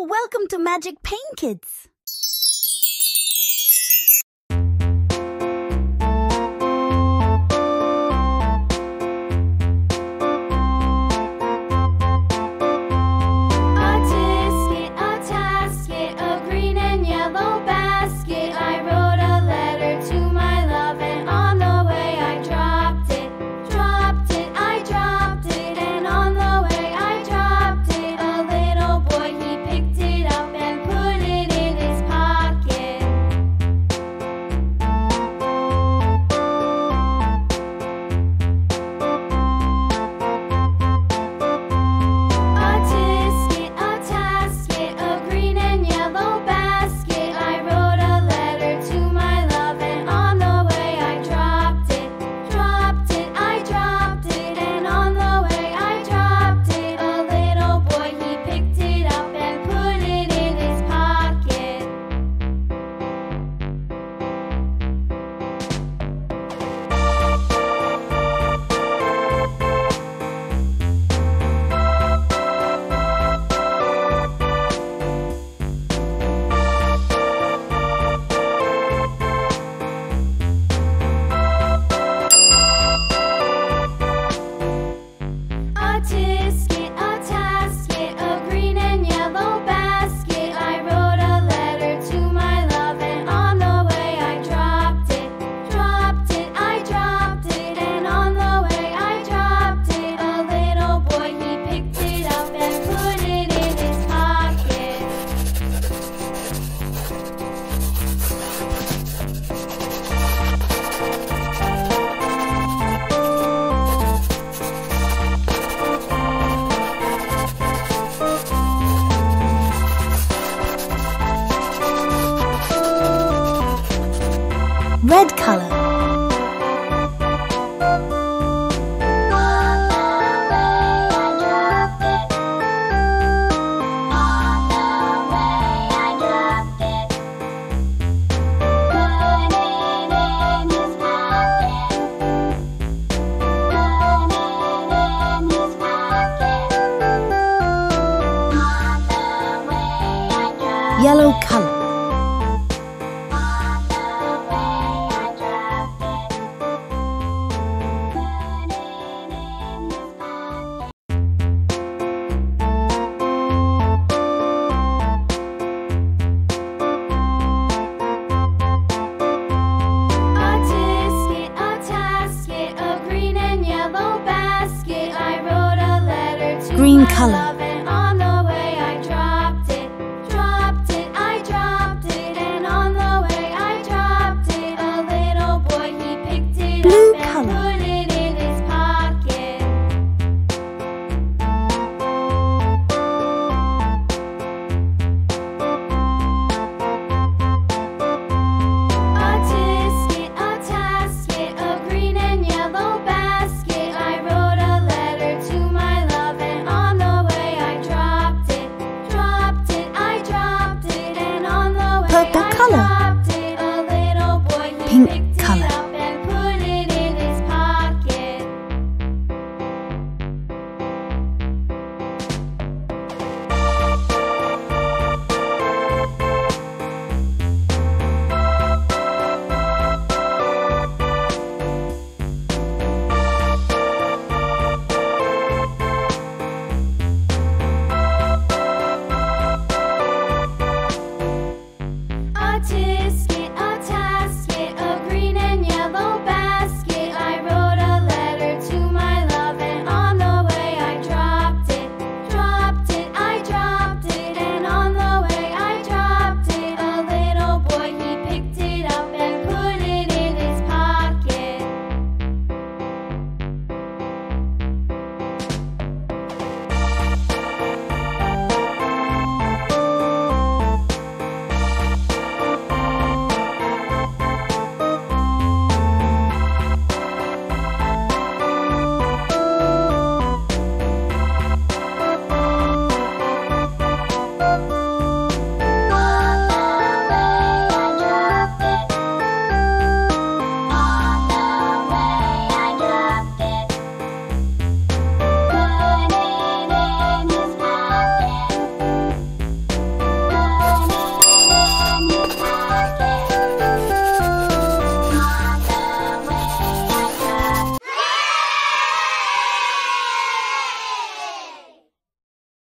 Welcome to Magic Paint Kids! red color. Yellow color. green color.